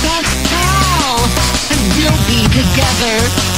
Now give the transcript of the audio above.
That's all! And we'll be together